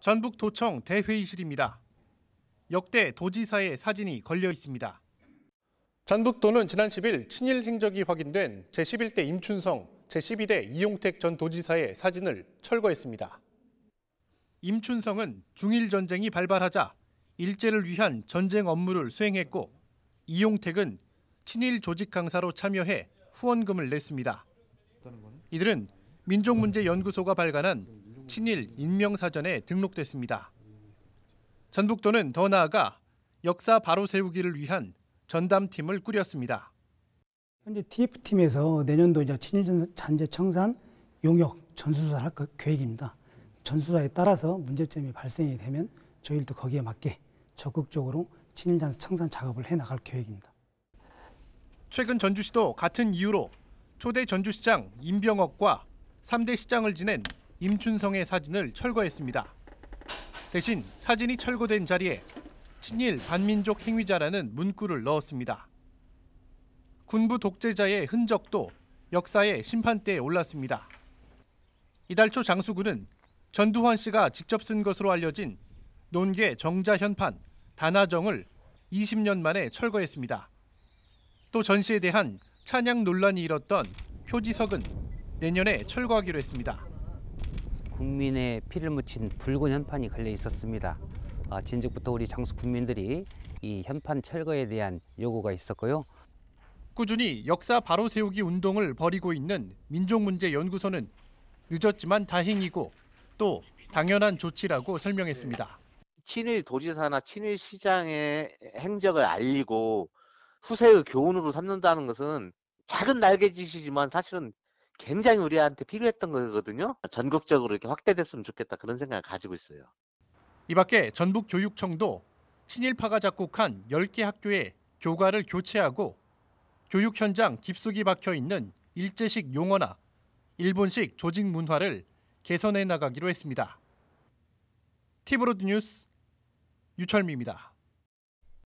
전북도청 대회의실입니다. 역대 도지사의 사진이 걸려 있습니다. 전북도는 지난 10일 친일 행적이 확인된 제11대 임춘성, 제12대 이용택 전 도지사의 사진을 철거했습니다. 임춘성은 중일 전쟁이 발발하자 일제를 위한 전쟁 업무를 수행했고 이용택은 친일 조직 강사로 참여해 후원금을 냈습니다. 이들은 민족문제연구소가 발간한 친일 인명사전에 등록됐습니다. 전북도는 더 나아가 역사 바로 세우기를 위한 전담팀을 꾸렸습니다. 현재 TF팀에서 내년도 이제 친일 잔재 청산 용역 전수조사를 할 거- 계획입니다. 전수조사에 따라서 문제점이 발생이 되면 저희들도 거기에 맞게 적극적으로 친일 잔재 청산 작업을 해 나갈 계획입니다. 최근 전주시도 같은 이유로 초대 전주시장 임병옥과 3대 시장을 지낸 임춘성의 사진을 철거했습니다. 대신 사진이 철거된 자리에 친일 반민족 행위자라는 문구를 넣었습니다. 군부 독재자의 흔적도 역사의 심판대에 올랐습니다. 이달 초 장수군은 전두환 씨가 직접 쓴 것으로 알려진 논계 정자 현판 단하정을 20년 만에 철거했습니다. 또 전시에 대한 찬양 논란이 일었던 표지석은 내년에 철거하기로 했습니다. 국민의 피를 묻힌 붉은 현판이 걸려 있었습니다. 아, 진즉부터 우리 장수 국민들이 이 현판 철거에 대한 요구가 있었고요. 꾸준히 역사 바로 세우기 운동을 벌이고 있는 민족문제연구소는 늦었지만 다행이고 또 당연한 조치라고 설명했습니다. 친일 도지사나 친일 시장의 행적을 알리고 후세의 교훈으로 삼는다는 것은 작은 날개짓이지만 사실은 굉장히 우리한테 필요했던 거거든요. 전국적으로 이렇게 확대됐으면 좋겠다 그런 생각을 가지고 있어요. 이 밖에 전북교육청도 친일파가 작곡한 10개 학교에 교과를 교체하고 교육 현장 깊숙이 박혀 있는 일제식 용어나 일본식 조직 문화를 개선해 나가기로 했습니다. 티브로드 뉴스 유철미입니다.